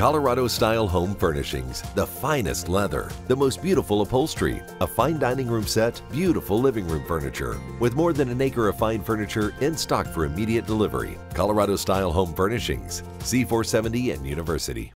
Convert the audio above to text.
Colorado style home furnishings, the finest leather, the most beautiful upholstery, a fine dining room set, beautiful living room furniture, with more than an acre of fine furniture in stock for immediate delivery. Colorado style home furnishings, C470 and University.